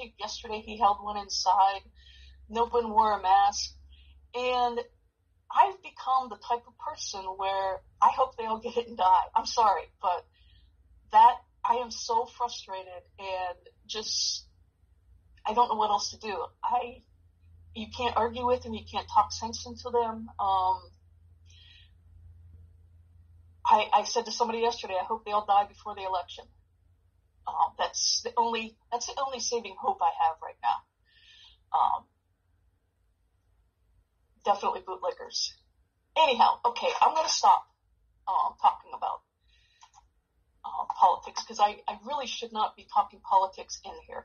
think yesterday he held one inside. No one wore a mask. And I've become the type of person where I hope they all get it and die. I'm sorry, but that I am so frustrated and just I don't know what else to do. I you can't argue with them, you can't talk sense into them. Um, I, I said to somebody yesterday, I hope they all die before the election. Um, only that's the only saving hope I have right now. Um, definitely bootlickers. Anyhow, okay, I'm to stop um, talking about uh, politics because I, I really should not be talking politics in here.